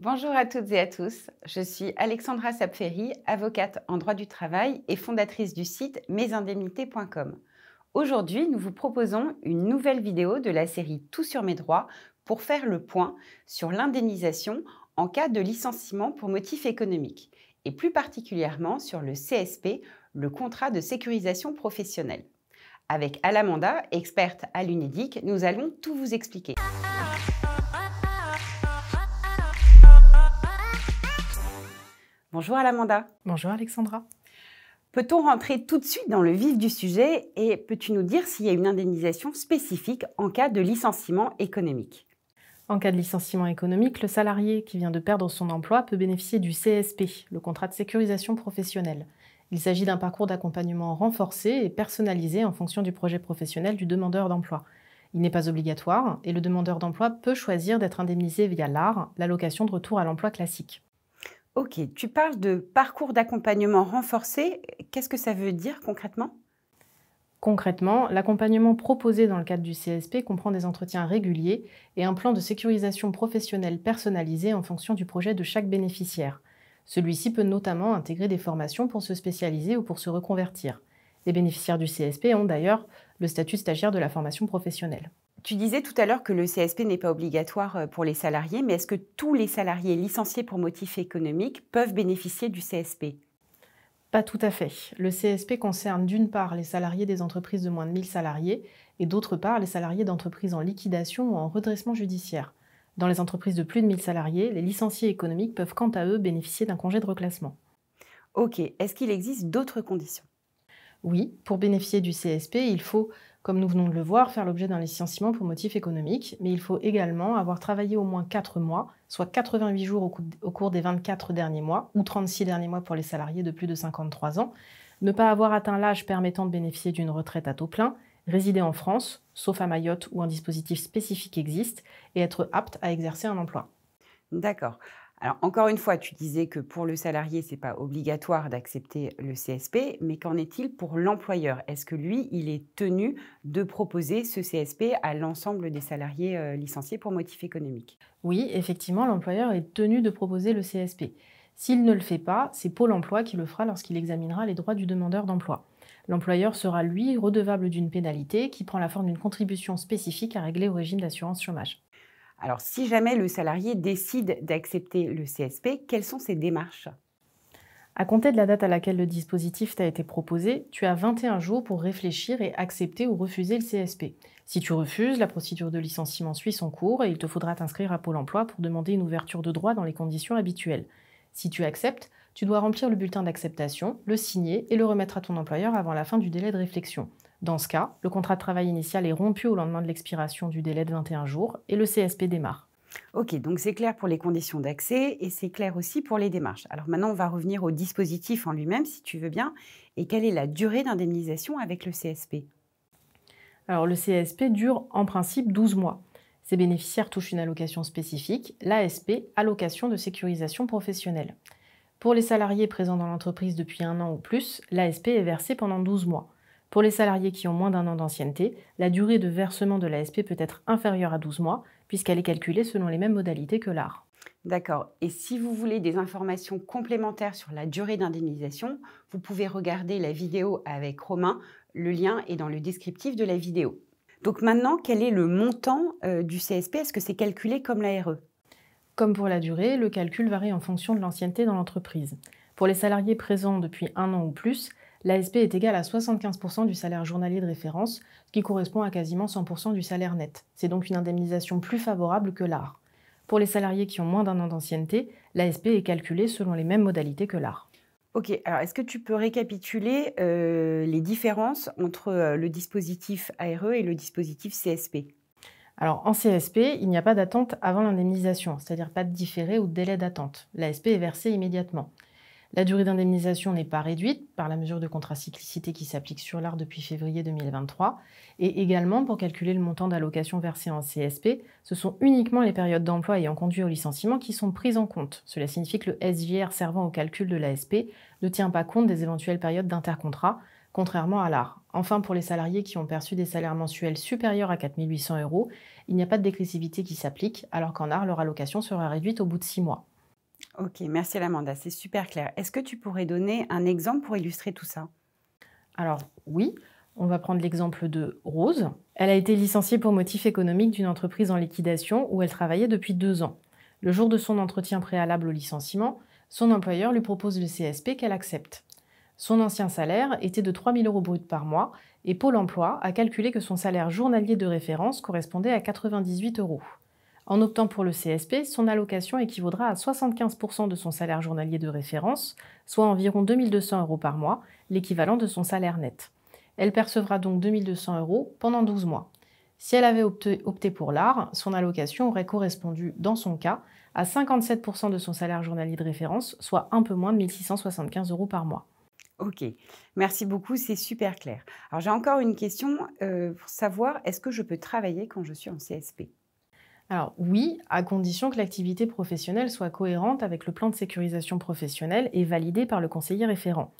Bonjour à toutes et à tous, je suis Alexandra Sapferi, avocate en droit du travail et fondatrice du site mesindemnités.com. Aujourd'hui, nous vous proposons une nouvelle vidéo de la série Tout sur mes droits pour faire le point sur l'indemnisation en cas de licenciement pour motif économique et plus particulièrement sur le CSP, le contrat de sécurisation professionnelle. Avec Alamanda, experte à l'UNEDIC, nous allons tout vous expliquer. Bonjour Alamanda. Bonjour Alexandra. Peut-on rentrer tout de suite dans le vif du sujet et peux-tu nous dire s'il y a une indemnisation spécifique en cas de licenciement économique? En cas de licenciement économique, le salarié qui vient de perdre son emploi peut bénéficier du CSP, le contrat de sécurisation professionnelle. Il s'agit d'un parcours d'accompagnement renforcé et personnalisé en fonction du projet professionnel du demandeur d'emploi. Il n'est pas obligatoire et le demandeur d'emploi peut choisir d'être indemnisé via l'AR, l'allocation de retour à l'emploi classique. Ok, tu parles de parcours d'accompagnement renforcé. Qu'est-ce que ça veut dire concrètement? Concrètement, l'accompagnement proposé dans le cadre du CSP comprend des entretiens réguliers et un plan de sécurisation professionnelle personnalisé en fonction du projet de chaque bénéficiaire. Celui-ci peut notamment intégrer des formations pour se spécialiser ou pour se reconvertir. Les bénéficiaires du CSP ont d'ailleurs le statut stagiaire de la formation professionnelle. Tu disais tout à l'heure que le CSP n'est pas obligatoire euh, pour les salariés, mais est-ce que tous les salariés licenciés pour motif économique peuvent bénéficier du CSP Pas tout à fait. Le CSP concerne d'une part les salariés des entreprises de moins de 1000 salariés et d'autre part les salariés d'entreprises en liquidation ou en redressement judiciaire. Dans les entreprises de plus de 1000 salariés, les licenciés économiques peuvent quant à eux bénéficier d'un congé de reclassement. Ok, est-ce qu'il existe d'autres conditions? Oui, pour bénéficier du CSP, il faut comme nous venons de le voir, faire l'objet d'un licenciement pour motif économique, mais il faut également avoir travaillé au moins 4 mois, soit 88 jours au, cours des 24 derniers mois, ou 36 derniers mois pour les salariés de plus de 53 ans, ne pas avoir atteint l'âge permettant de bénéficier d'une retraite à taux plein, résider en France, sauf à Mayotte où un dispositif spécifique existe, et être apte à exercer un emploi. D'accord. Alors encore une fois, tu disais que pour le salarié, ce n'est pas obligatoire d'accepter le CSP, mais qu'en est-il pour l'employeur? Est-ce que lui, il est tenu de proposer ce CSP à l'ensemble des salariés euh, licenciés pour motif économique? Oui, effectivement, l'employeur est tenu de proposer le CSP. S'il ne le fait pas, c'est Pôle Emploi qui le fera lorsqu'il examinera les droits du demandeur d'emploi. L'employeur sera, lui, redevable d'une pénalité qui prend la forme d'une contribution spécifique à régler au régime d'assurance chômage. Alors, si jamais le salarié décide d'accepter le CSP, quelles sont ses démarches? À compter de la date à laquelle le dispositif t'a été proposé, tu as 21 jours pour réfléchir et accepter ou refuser le CSP. Si tu refuses, la procédure de licenciement suit son cours et il te faudra t'inscrire à Pôle emploi pour demander une ouverture de droit dans les conditions habituelles. Si tu acceptes, tu dois remplir le bulletin d'acceptation, le signer et le remettre à ton employeur avant la fin du délai de réflexion. Dans ce cas, le contrat de travail initial est rompu au lendemain de l'expiration du délai de 21 jours et le CSP démarre. Ok, donc c'est clair pour les conditions d'accès et c'est clair aussi pour les démarches. Alors maintenant, on va revenir au dispositif en lui-même, si tu veux bien. Et quelle est la durée d'indemnisation avec le CSP Alors le CSP dure en principe 12 mois. Ces bénéficiaires touchent une allocation spécifique, l'ASP, allocation de sécurisation professionnelle. Pour les salariés présents dans l'entreprise depuis un an ou plus, l'ASP est versée pendant 12 mois. Pour les salariés qui ont moins d'un an d'ancienneté, la durée de versement de l'ASP peut être inférieure à 12 mois, puisqu'elle est calculée selon les mêmes modalités que l'AR. D'accord. Et si vous voulez des informations complémentaires sur la durée d'indemnisation, vous pouvez regarder la vidéo avec Romain. Le lien est dans le descriptif de la vidéo. Donc maintenant, quel est le montant euh, du CSP Est-ce que c'est calculé comme l'ARE Comme pour la durée, le calcul varie en fonction de l'ancienneté dans l'entreprise. Pour les salariés présents depuis un an ou plus, l'ASP est égale à 75% du salaire journalier de référence, ce qui correspond à quasiment 100% du salaire net. C'est donc une indemnisation plus favorable que l'AR. Pour les salariés qui ont moins d'un an d'ancienneté, l'ASP est calculée selon les mêmes modalités que l'AR. Ok, alors est-ce que tu peux récapituler euh, les différences entre euh, le dispositif ARE et le dispositif CSP alors en CSP, il n'y a pas d'attente avant l'indemnisation, c'est-à-dire pas de différé ou de délai d'attente. L'ASP est versée immédiatement. La durée d'indemnisation n'est pas réduite par la mesure de contracyclicité qui s'applique sur l'art depuis février 2023. Et également, pour calculer le montant d'allocation versé en CSP, ce sont uniquement les périodes d'emploi ayant conduit au licenciement qui sont prises en compte. Cela signifie que le SJR servant au calcul de l'ASP ne tient pas compte des éventuelles périodes d'intercontrat, contrairement à l'art. Enfin, pour les salariés qui ont perçu des salaires mensuels supérieurs à 4 800 euros, il n'y a pas de dégressivité qui s'applique, alors qu'en art, leur allocation sera réduite au bout de 6 mois. Ok, merci Amanda, c'est super clair. Est-ce que tu pourrais donner un exemple pour illustrer tout ça? Alors oui, on va prendre l'exemple de Rose. Elle a été licenciée pour motif économique d'une entreprise en liquidation où elle travaillait depuis deux ans. Le jour de son entretien préalable au licenciement, son employeur lui propose le CSP qu'elle accepte. Son ancien salaire était de 3 000 euros brut par mois et Pôle emploi a calculé que son salaire journalier de référence correspondait à 98 euros. En optant pour le CSP, son allocation équivaudra à 75% de son salaire journalier de référence, soit environ 2200 euros par mois, l'équivalent de son salaire net. Elle percevra donc 2200 euros pendant 12 mois. Si elle avait opté, pour l'art, son allocation aurait correspondu, dans son cas, à 57% de son salaire journalier de référence, soit un peu moins de 1675 euros par mois. Ok, merci beaucoup, c'est super clair. Alors j'ai encore une question euh, pour savoir, est-ce que je peux travailler quand je suis en CSP alors oui, à condition que l'activité professionnelle soit cohérente avec le plan de sécurisation professionnelle et validé par le conseiller référent.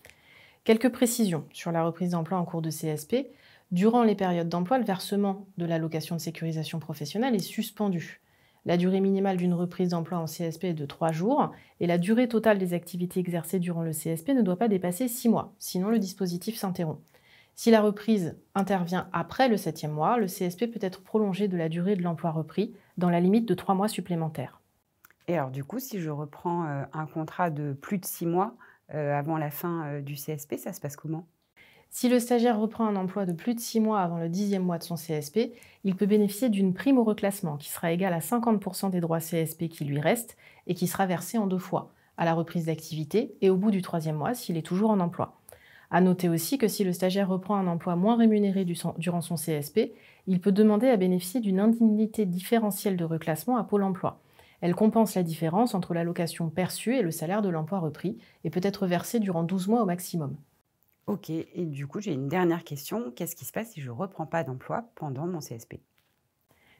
Quelques précisions sur la reprise d'emploi en cours de CSP. Durant les périodes d'emploi, le versement de l'allocation de sécurisation professionnelle est suspendu. La durée minimale d'une reprise d'emploi en CSP est de 3 jours et la durée totale des activités exercées durant le CSP ne doit pas dépasser 6 mois, sinon le dispositif s'interrompt. Si la reprise intervient après le septième mois, le CSP peut être prolongé de la durée de l'emploi repris dans la limite de trois mois supplémentaires. Et alors du coup, si je reprends euh, un contrat de plus de six mois euh, avant la fin euh, du CSP, ça se passe comment? Si le stagiaire reprend un emploi de plus de six mois avant le dixième mois de son CSP, il peut bénéficier d'une prime au reclassement qui sera égale à 50% des droits CSP qui lui restent et qui sera versée en deux fois, à la reprise d'activité et au bout du troisième mois s'il est toujours en emploi. À noter aussi que si le stagiaire reprend un emploi moins rémunéré durant son CSP, il peut demander à bénéficier d'une indemnité différentielle de reclassement à Pôle emploi. Elle compense la différence entre l'allocation perçue et le salaire de l'emploi repris et peut être versée durant 12 mois au maximum. Ok, et du coup j'ai une dernière question. Qu'est-ce qui se passe si je ne reprends pas d'emploi pendant mon CSP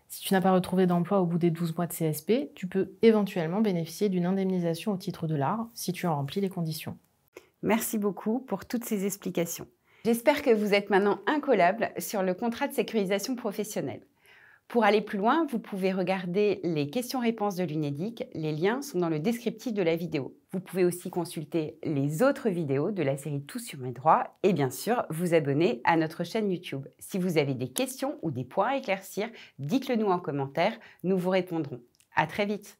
Si tu n'as pas retrouvé d'emploi au bout des 12 mois de CSP, tu peux éventuellement bénéficier d'une indemnisation au titre de l'art si tu en remplis les conditions. Merci beaucoup pour toutes ces explications. J'espère que vous êtes maintenant incollable sur le contrat de sécurisation professionnelle. Pour aller plus loin, vous pouvez regarder les questions-réponses de l'UNEDIC. Les liens sont dans le descriptif de la vidéo. Vous pouvez aussi consulter les autres vidéos de la série Tout sur mes droits et bien sûr vous abonner à notre chaîne YouTube. Si vous avez des questions ou des points à éclaircir, dites-le nous en commentaire, nous vous répondrons. À très vite